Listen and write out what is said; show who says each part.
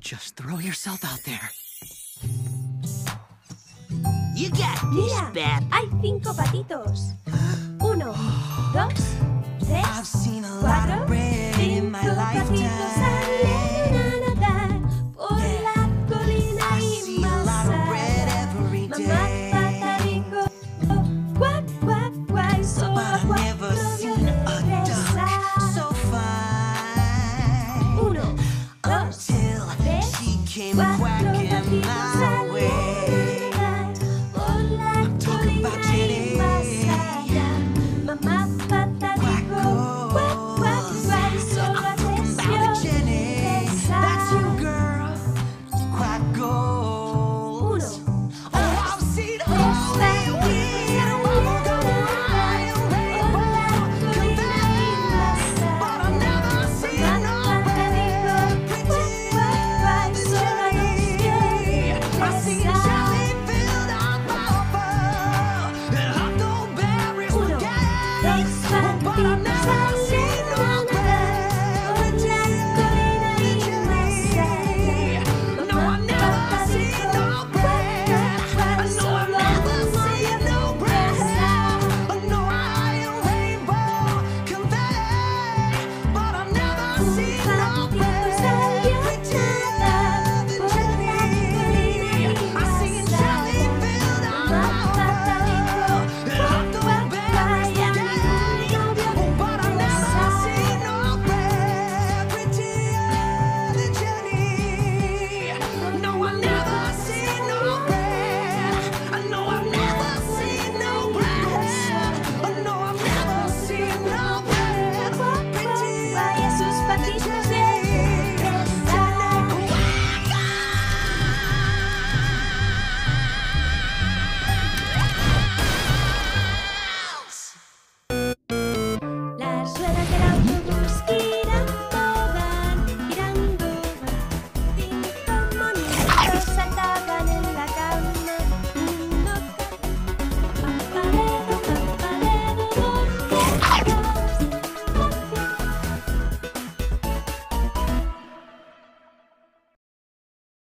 Speaker 1: Just throw yourself out there.
Speaker 2: You got this,
Speaker 3: bad
Speaker 4: i think of patitos.